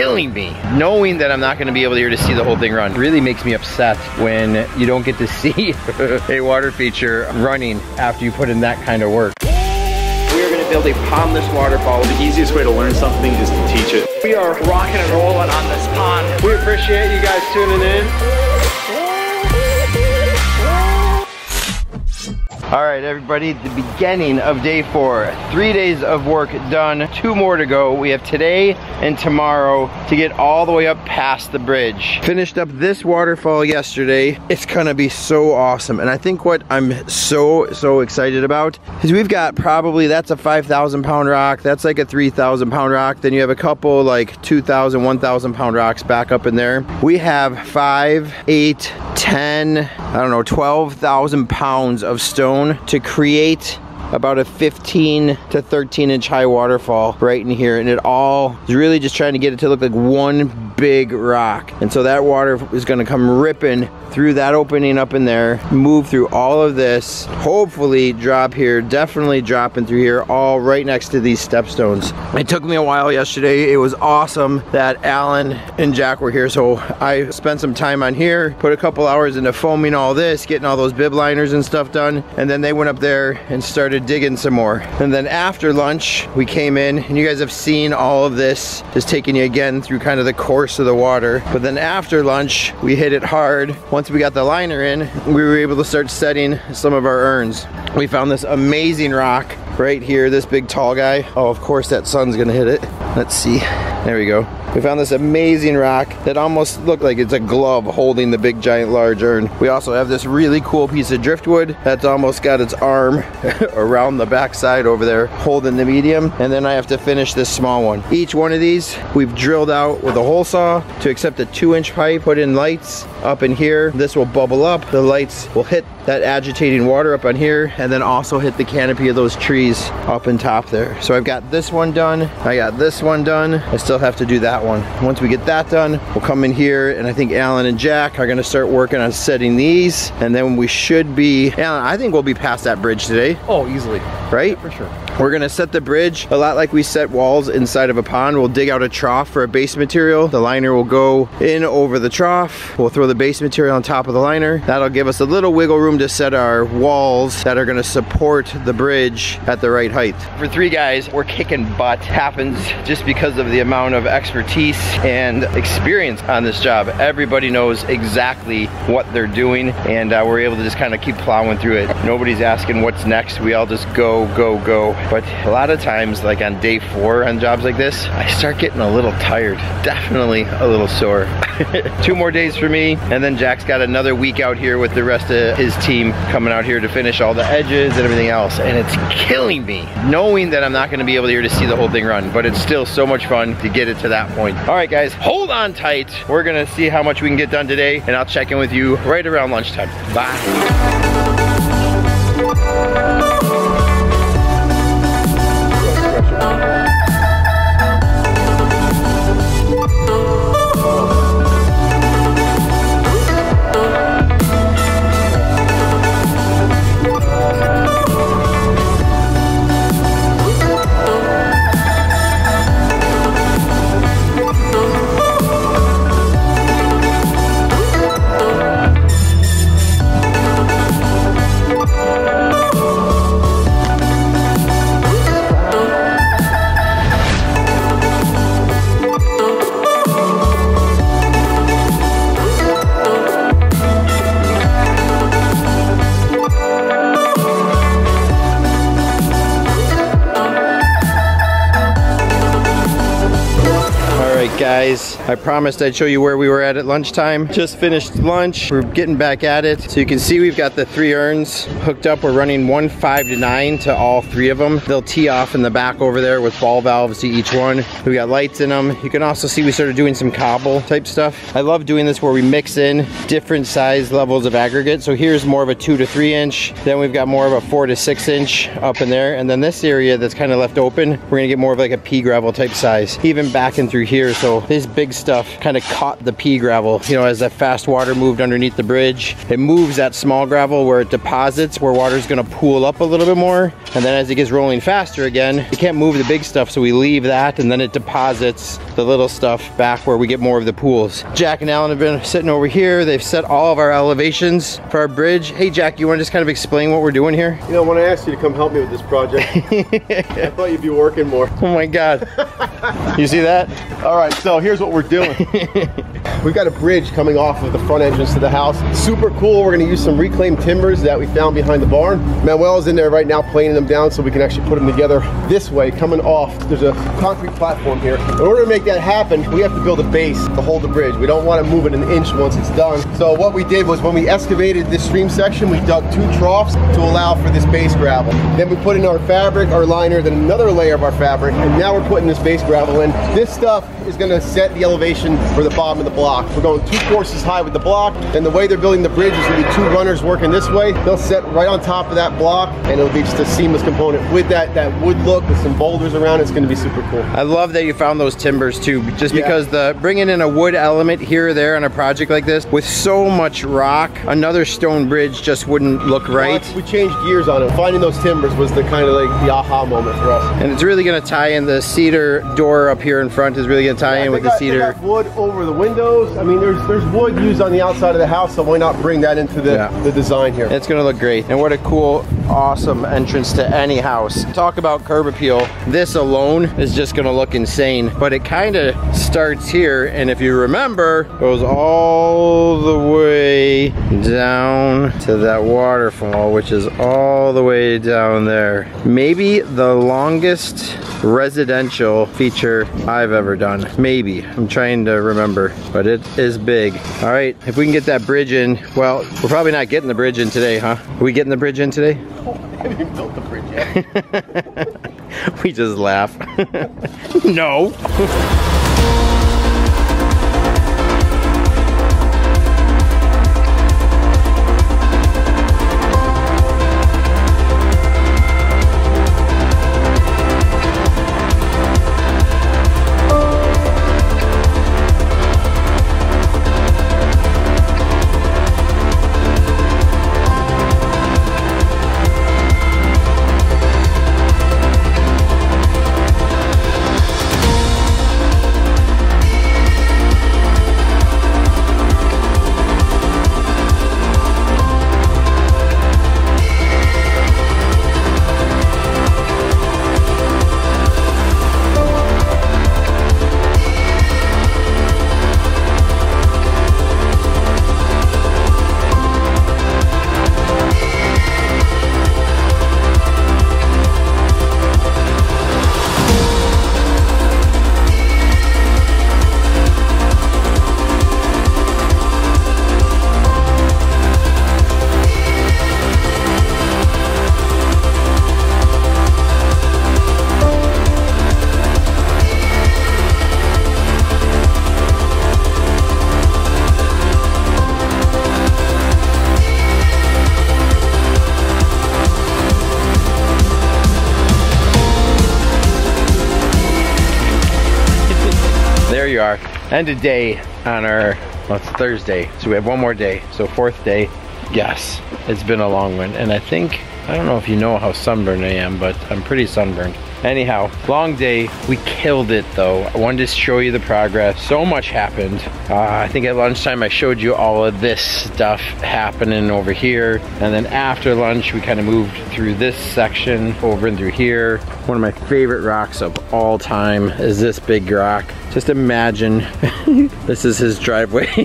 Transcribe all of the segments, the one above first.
killing me. Knowing that I'm not gonna be able here to see the whole thing run really makes me upset when you don't get to see a water feature running after you put in that kind of work. We are gonna build a pondless waterfall. The easiest way to learn something is to teach it. We are rocking and rolling on this pond. We appreciate you guys tuning in. All right, everybody, the beginning of day four. Three days of work done, two more to go. We have today and tomorrow to get all the way up past the bridge. Finished up this waterfall yesterday. It's gonna be so awesome. And I think what I'm so, so excited about is we've got probably, that's a 5,000 pound rock. That's like a 3,000 pound rock. Then you have a couple like 2,000, 1,000 pound rocks back up in there. We have five, eight, 10, I don't know, 12,000 pounds of stone to create about a 15 to 13 inch high waterfall right in here and it all is really just trying to get it to look like one big rock. And so that water is going to come ripping through that opening up in there move through all of this hopefully drop here definitely dropping through here all right next to these stepstones. It took me a while yesterday. It was awesome that Alan and Jaak were here so I spent some time on here put a couple hours into foaming all this getting all those bib liners and stuff done and then they went up there and started digging some more and then after lunch we came in and you guys have seen all of this just taking you again through kind of the course of the water but then after lunch we hit it hard once we got the liner in, we were able to start setting some of our urns. We found this amazing rock right here, this big tall guy. Oh, of course that sun's gonna hit it. Let's see, there we go. We found this amazing rock that almost looked like it's a glove holding the big giant large urn. We also have this really cool piece of driftwood that's almost got its arm around the backside over there holding the medium. And then I have to finish this small one. Each one of these we've drilled out with a hole saw to accept a two inch pipe, put in lights up in here. This will bubble up. The lights will hit that agitating water up on here and then also hit the canopy of those trees up in top there. So I've got this one done. I got this one done. I still have to do that one. Once we get that done, we'll come in here and I think Alan and Jaak are gonna start working on setting these and then we should be, Alan, I think we'll be past that bridge today. Oh, easily. Right? Yeah, for sure. We're gonna set the bridge a lot like we set walls inside of a pond. We'll dig out a trough for a base material. The liner will go in over the trough. We'll throw the base material on top of the liner. That'll give us a little wiggle room to set our walls that are gonna support the bridge at the right height. For three guys, we're kicking butt. Happens just because of the amount of expertise and experience on this job. Everybody knows exactly what they're doing and uh, we're able to just kind of keep plowing through it. Nobody's asking what's next. We all just go, go, go. But a lot of times, like on day four on jobs like this, I start getting a little tired. Definitely a little sore. Two more days for me and then Jaak's got another week out here with the rest of his team coming out here to finish all the edges and everything else. And it's killing me knowing that I'm not gonna be able here to see the whole thing run, but it's still so much fun to get it to that point. All right, guys, hold on tight. We're gonna see how much we can get done today, and I'll check in with you right around lunchtime. Bye. Guys. I promised I'd show you where we were at at lunchtime. Just finished lunch. We're getting back at it. So you can see we've got the three urns hooked up. We're running one five to nine to all three of them. They'll tee off in the back over there with ball valves to each one. We got lights in them. You can also see we started doing some cobble type stuff. I love doing this where we mix in different size levels of aggregate. So here's more of a two to three inch. Then we've got more of a four to six inch up in there. And then this area that's kind of left open, we're gonna get more of like a pea gravel type size. Even back in through here here. So this big stuff kind of caught the pea gravel. You know, as that fast water moved underneath the bridge, it moves that small gravel where it deposits, where water's gonna pool up a little bit more. And then as it gets rolling faster again, we can't move the big stuff. So we leave that and then it deposits the little stuff back where we get more of the pools. Jaak and Alan have been sitting over here. They've set all of our elevations for our bridge. Hey, Jaak, you wanna just kind of explain what we're doing here? You know, when I asked you to come help me with this project, I thought you'd be working more. Oh my God. you see that? All right, so here's what we're doing. We've got a bridge coming off of the front entrance to the house. Super cool. We're gonna use some reclaimed timbers that we found behind the barn. Manuel's in there right now planing them down so we can actually put them together this way, coming off. There's a concrete platform here. In order to make that happen, we have to build a base to hold the bridge. We don't want to move it an inch once it's done. So what we did was when we excavated this stream section, we dug two troughs to allow for this base gravel. Then we put in our fabric, our liner, then another layer of our fabric, and now we're putting this base gravel in. This stuff is gonna set the elevation for the bottom of the block. We're going two courses high with the block, and the way they're building the bridge is gonna be two runners working this way. They'll set right on top of that block, and it'll be just a seamless component. With that, that wood look, with some boulders around, it's gonna be super cool. I love that you found those timbers too, just Yeah. because the bringing in a wood element here or there on a project like this, with so much rock, another stone bridge just wouldn't look right. We changed gears on it. Finding those timbers was the kind of like the aha moment for us. And it's really gonna tie in the cedar door up here in front is really gonna tie in with the got- they cedar. wood over the windows. I mean, there's there's wood used on the outside of the house, so why not bring that into the, Yeah. the design here? It's gonna look great. And what a cool, awesome entrance to any house. Talk about curb appeal. This alone is just gonna look insane. But it kind of starts here, and if you remember, goes all the way down to that waterfall, which is all the way down there. Maybe the longest residential feature I've ever done. Maybe. I'm trying to remember, but it is big. All right, if we can get that bridge in, well, we're probably not getting the bridge in today, huh? Are we getting the bridge in today? I haven't even built the bridge yet. we just laugh. no. you are. And a day on our, well, it's Thursday, so we have one more day. So fourth day. Yes, it's been a long one. And I think, I don't know if you know how sunburned I am, but I'm pretty sunburned. Anyhow, long day. We killed it though. I wanted to show you the progress. So much happened. Uh, I think at lunchtime I showed you all of this stuff happening over here. And then after lunch, we kind of moved through this section over and through here. One of my favorite rocks of all time is this big rock. Just imagine this is his driveway.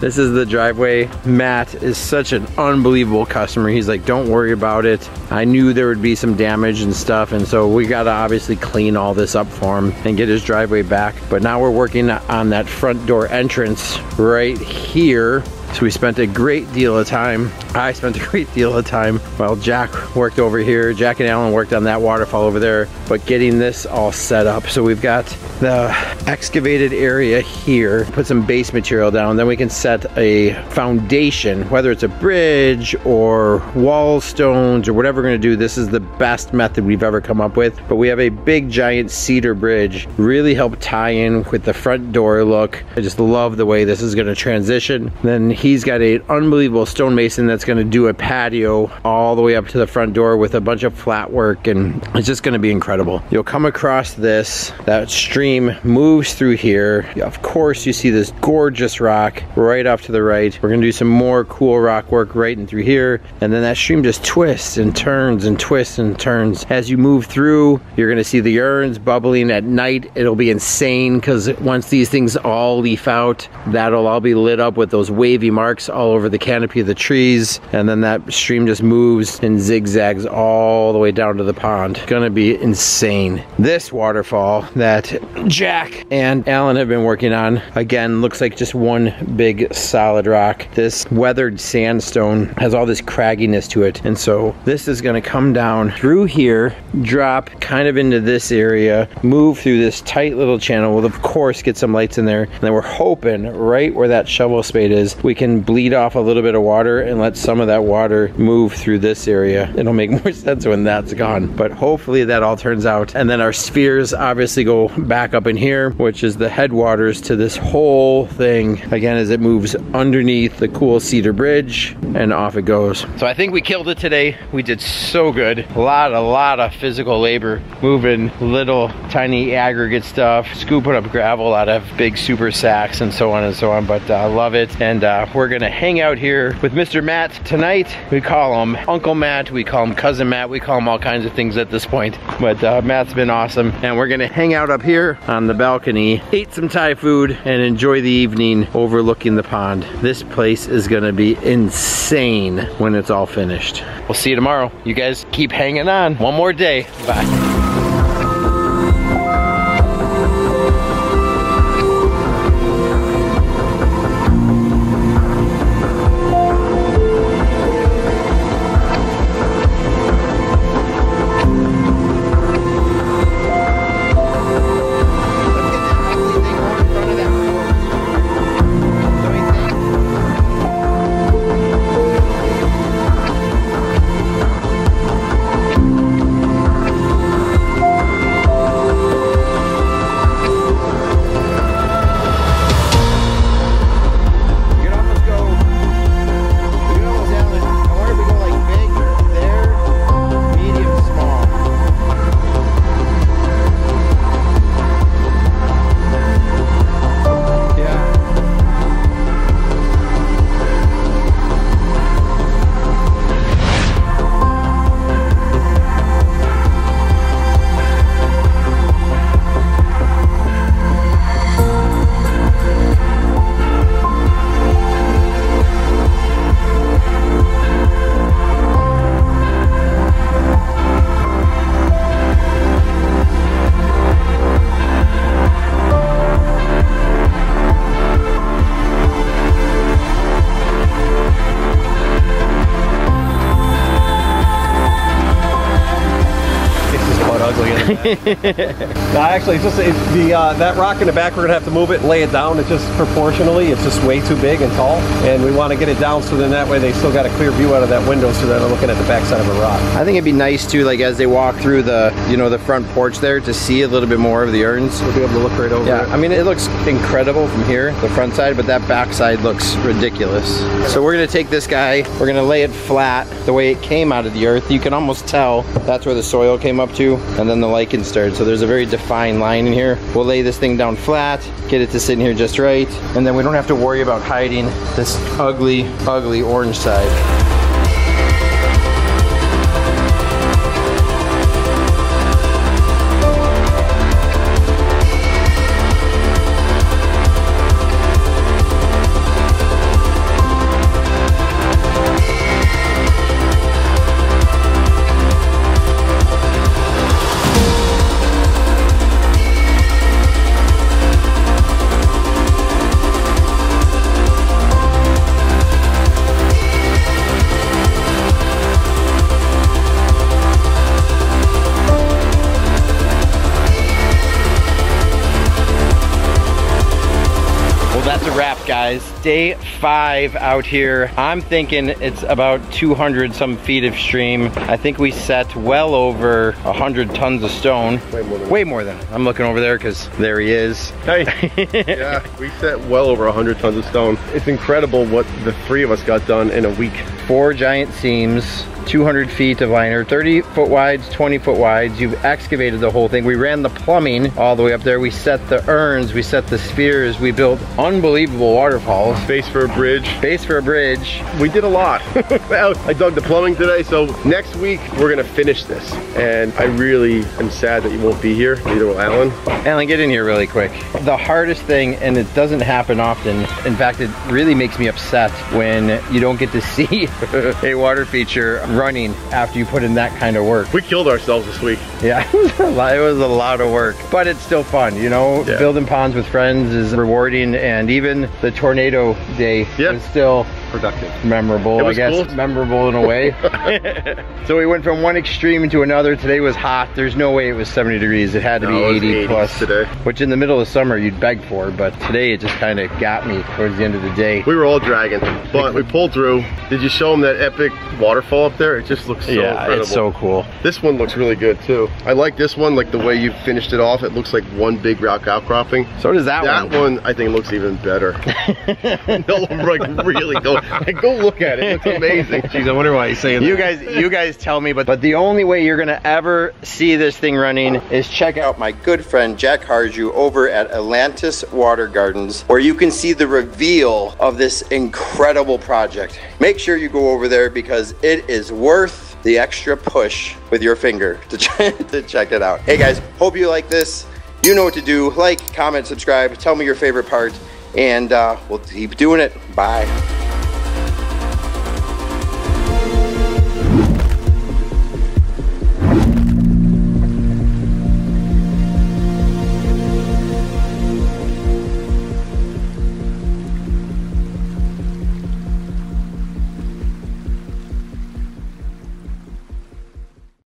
this is the driveway. Matt is such an unbelievable customer. He's like, don't worry about it. I knew there would be some damage and stuff. And so we got to obviously clean all this up for him and get his driveway back. But now we're working on that front door entrance right here So we spent a great deal of time. I spent a great deal of time while Jaak worked over here. Jaak and Alan worked on that waterfall over there, but getting this all set up. So we've got the excavated area here, put some base material down, then we can set a foundation, whether it's a bridge or wall stones or whatever we're gonna do. This is the best method we've ever come up with. But we have a big giant cedar bridge, really help tie in with the front door look. I just love the way this is gonna transition. Then he's got an unbelievable stonemason that's gonna do a patio all the way up to the front door with a bunch of flat work and it's just gonna be incredible. You'll come across this, that stream moves through here. Of course you see this gorgeous rock right off to the right. We're gonna do some more cool rock work right in through here and then that stream just twists and turns and twists and turns. As you move through, you're gonna see the urns bubbling at night. It'll be insane because once these things all leaf out, that'll all be lit up with those wavy marks all over the canopy of the trees. And then that stream just moves and zigzags all the way down to the pond. Gonna be insane. This waterfall that Jaak and Alan have been working on, again, looks like just one big solid rock. This weathered sandstone has all this cragginess to it. And so this is gonna come down through here, drop kind of into this area, move through this tight little channel. We'll of course get some lights in there. And then we're hoping right where that shovel spade is, we can bleed off a little bit of water and let some of that water move through this area. It'll make more sense when that's gone. But hopefully that all turns out. And then our spheres obviously go back up in here, which is the headwaters to this whole thing. Again, as it moves underneath the cool cedar bridge and off it goes. So I think we killed it today. We did so good. A lot, a lot of physical labor, moving little tiny aggregate stuff, scooping up gravel out of big super sacks and so on and so on. But I uh, love it. And uh, we're gonna hang out here with Mr. Matt tonight. We call him Uncle Matt, we call him Cousin Matt, we call him all kinds of things at this point. But uh, Matt's been awesome. And we're gonna hang out up here on the balcony, eat some Thai food, and enjoy the evening overlooking the pond. This place is gonna be insane when it's all finished. We'll see you tomorrow. You guys keep hanging on. One more day. Bye. no, actually, it's just it, the uh, that rock in the back. We're gonna have to move it, and lay it down. It's just proportionally, it's just way too big and tall, and we want to get it down so then that way they still got a clear view out of that window, so they're not looking at the backside of a rock. I think it'd be nice too, like as they walk through the, you know, the front porch there to see a little bit more of the urns. We'll be able to look right over Yeah, it. I mean, it looks incredible from here, the front side, but that back side looks ridiculous. So we're gonna take this guy, we're gonna lay it flat the way it came out of the earth. You can almost tell that's where the soil came up to, and then the lichen started. So there's a very defined line in here. We'll lay this thing down flat, get it to sit in here just right, and then we don't have to worry about hiding this ugly, ugly orange side. Day five out here. I'm thinking it's about 200 some feet of stream. I think we set well over 100 tons of stone. Way more than Way more than. I'm looking over there because there he is. Hey. yeah, we set well over 100 tons of stone. It's incredible what the three of us got done in a week. Four giant seams, 200 feet of liner, 30 foot wides, 20 foot wides. You've excavated the whole thing. We ran the plumbing all the way up there. We set the urns, we set the spheres. We built unbelievable waterfalls. Space for a bridge. Base for a bridge. We did a lot. I dug the plumbing today, so next week we're gonna finish this. And I really am sad that you won't be here, neither will Alan. Alan, get in here really quick. The hardest thing, and it doesn't happen often, in fact, it really makes me upset when you don't get to see a water feature running after you put in that kind of work. We killed ourselves this week. Yeah, it was a lot, was a lot of work, but it's still fun, you know? Yeah. Building ponds with friends is rewarding, and even the tornado day Yeah. was still Productive. memorable, I guess. cool. Memorable in a way. so we went from one extreme to another. Today was hot. There's no way it was 70 degrees. It had to No, be 80 plus. today. Which in the middle of summer you'd beg for, but today it just kind of got me towards the end of the day. We were all dragging, but we pulled through. Did you show them that epic waterfall up there? It just looks so yeah, incredible. it's so cool. This one looks really good too. I like this one, like the way you finished it off. It looks like one big rock outcropping. So does that, one? That one I think looks even better. no, I'm like really, go like, go look at it. It's amazing. Jeez, I wonder why he's saying You that. You guys, you guys tell me, but but the only way you're gonna ever see this thing running is check out my good friend Jaak Harju over at Atlantis Water Gardens, where you can see the reveal of this incredible project. Make sure you go over there because it is worth the extra push with your finger to try, to check it out. Hey guys, hope you like this. You know what to do. Like, comment, subscribe. Tell me your favorite part, and uh, we'll keep doing it. Bye.